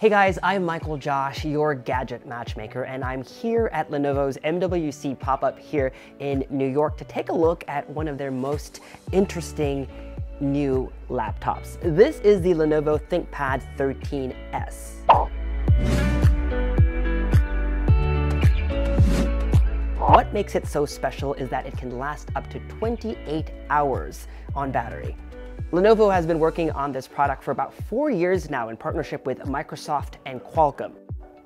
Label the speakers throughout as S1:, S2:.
S1: Hey guys, I'm Michael Josh, your gadget matchmaker, and I'm here at Lenovo's MWC pop-up here in New York to take a look at one of their most interesting new laptops. This is the Lenovo ThinkPad 13S. What makes it so special is that it can last up to 28 hours on battery. Lenovo has been working on this product for about four years now in partnership with Microsoft and Qualcomm.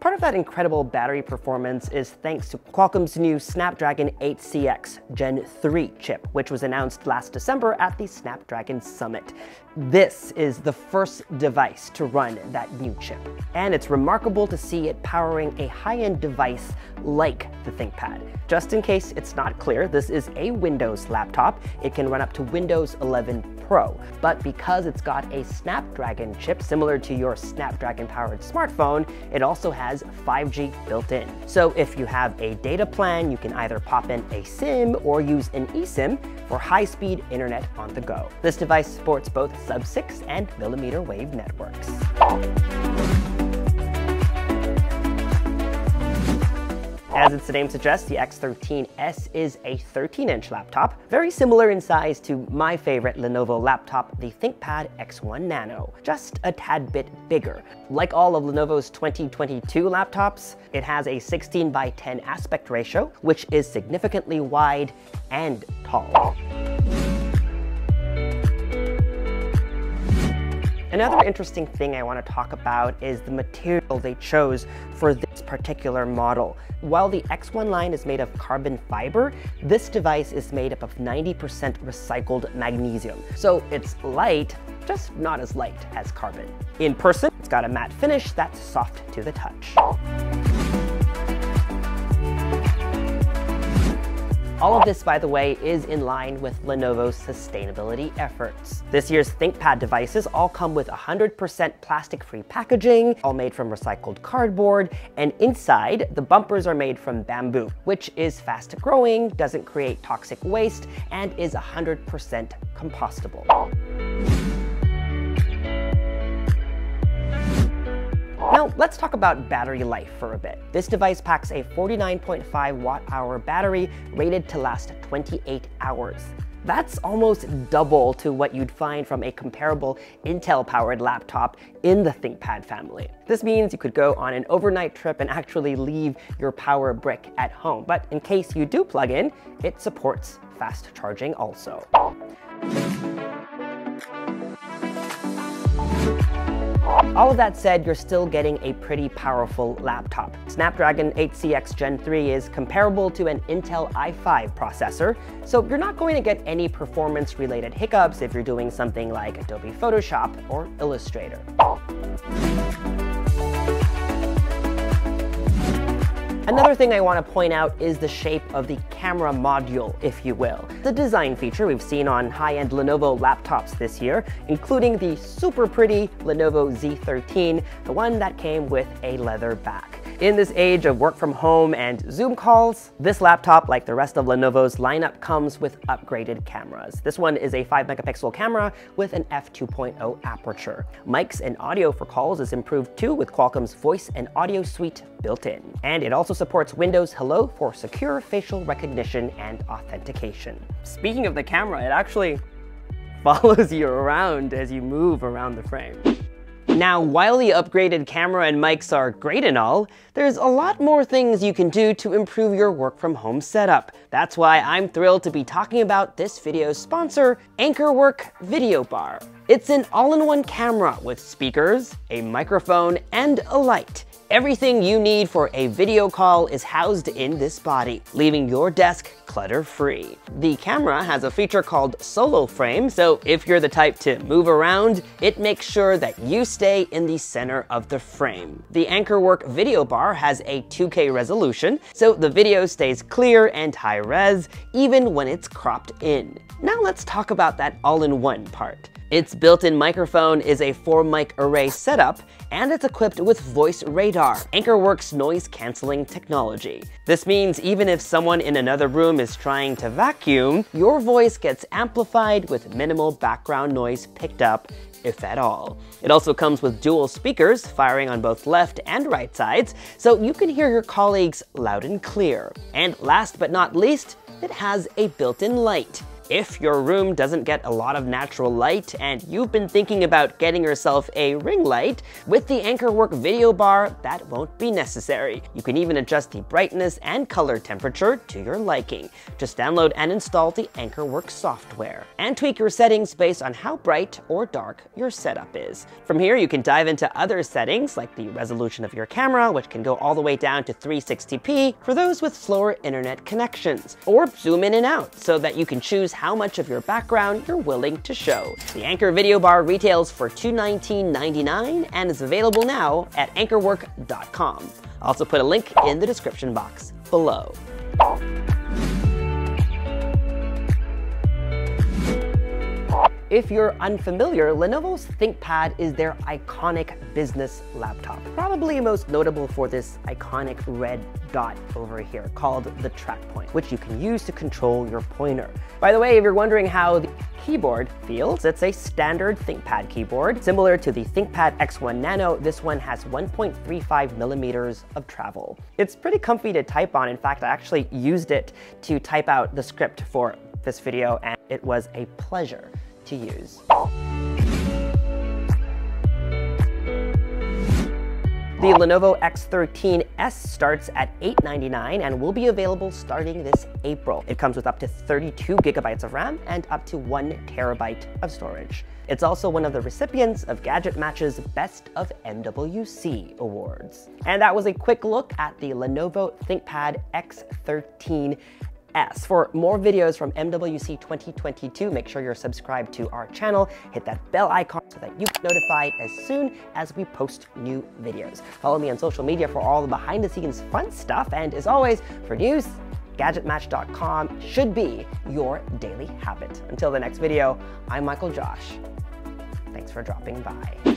S1: Part of that incredible battery performance is thanks to Qualcomm's new Snapdragon 8cx Gen 3 chip, which was announced last December at the Snapdragon Summit. This is the first device to run that new chip, and it's remarkable to see it powering a high-end device like the ThinkPad. Just in case it's not clear, this is a Windows laptop. It can run up to Windows 11 Pro, but because it's got a Snapdragon chip similar to your Snapdragon-powered smartphone, it also has 5G built in. So if you have a data plan, you can either pop in a SIM or use an eSIM for high-speed internet on the go. This device supports both sub-6 and millimeter wave networks. As its name suggests, the X13S is a 13-inch laptop, very similar in size to my favorite Lenovo laptop, the ThinkPad X1 Nano, just a tad bit bigger. Like all of Lenovo's 2022 laptops, it has a 16 by 10 aspect ratio, which is significantly wide and tall. Another interesting thing I want to talk about is the material they chose for this particular model. While the X1 line is made of carbon fiber, this device is made up of 90% recycled magnesium. So it's light, just not as light as carbon. In person, it's got a matte finish that's soft to the touch. All of this, by the way, is in line with Lenovo's sustainability efforts. This year's ThinkPad devices all come with 100% plastic-free packaging, all made from recycled cardboard, and inside, the bumpers are made from bamboo, which is fast-growing, doesn't create toxic waste, and is 100% compostable. Now, let's talk about battery life for a bit. This device packs a 49.5 watt hour battery rated to last 28 hours. That's almost double to what you'd find from a comparable Intel-powered laptop in the ThinkPad family. This means you could go on an overnight trip and actually leave your power brick at home. But in case you do plug in, it supports fast charging also. All of that said, you're still getting a pretty powerful laptop. Snapdragon 8cx Gen 3 is comparable to an Intel i5 processor, so you're not going to get any performance-related hiccups if you're doing something like Adobe Photoshop or Illustrator. Another thing I want to point out is the shape of the camera module, if you will. The design feature we've seen on high-end Lenovo laptops this year, including the super pretty Lenovo Z13, the one that came with a leather back. In this age of work from home and Zoom calls, this laptop, like the rest of Lenovo's lineup, comes with upgraded cameras. This one is a 5 megapixel camera with an f2.0 aperture. Mics and audio for calls is improved too with Qualcomm's voice and audio suite built in. And it also supports Windows Hello for secure facial recognition and authentication. Speaking of the camera, it actually follows you around as you move around the frame. Now, while the upgraded camera and mics are great and all, there's a lot more things you can do to improve your work from home setup. That's why I'm thrilled to be talking about this video's sponsor, AnkerWork Video Bar. It's an all-in-one camera with speakers, a microphone, and a light. Everything you need for a video call is housed in this body, leaving your desk clutter-free. The camera has a feature called Solo Frame, so if you're the type to move around, it makes sure that you stay in the center of the frame. The AnkerWork video bar has a 2K resolution, so the video stays clear and high-res, even when it's cropped in. Now let's talk about that all-in-one part. Its built-in microphone is a 4-mic array setup, and it's equipped with Voice Radar, AnkerWork's noise-canceling technology. This means even if someone in another room is trying to vacuum, your voice gets amplified with minimal background noise picked up if at all. It also comes with dual speakers, firing on both left and right sides, so you can hear your colleagues loud and clear. And last but not least, it has a built-in light. If your room doesn't get a lot of natural light and you've been thinking about getting yourself a ring light, with the Ankerwork video bar, that won't be necessary. You can even adjust the brightness and color temperature to your liking. Just download and install the Ankerwork software and tweak your settings based on how bright or dark your setup is. From here, you can dive into other settings like the resolution of your camera, which can go all the way down to 360p for those with slower internet connections, or zoom in and out so that you can choose how much of your background you're willing to show. The Anker Video Bar retails for $219.99 and is available now at ankerwork.com. I'll also put a link in the description box below. If you're unfamiliar, Lenovo's ThinkPad is their iconic business laptop. Probably most notable for this iconic red dot over here called the track point, which you can use to control your pointer. By the way, if you're wondering how the keyboard feels, it's a standard ThinkPad keyboard. Similar to the ThinkPad X1 Nano, this one has 1.35 millimeters of travel. It's pretty comfy to type on. In fact, I actually used it to type out the script for this video, and it was a pleasure to use. The Lenovo X13S starts at 899 and will be available starting this April. It comes with up to 32 gigabytes of RAM and up to one terabyte of storage. It's also one of the recipients of Gadget Match's Best of MWC awards. And that was a quick look at the Lenovo ThinkPad X13 S. For more videos from MWC 2022, make sure you're subscribed to our channel, hit that bell icon so that you get notified as soon as we post new videos. Follow me on social media for all the behind the scenes fun stuff, and as always, for news, gadgetmatch.com should be your daily habit. Until the next video, I'm Michael Josh. Thanks for dropping by.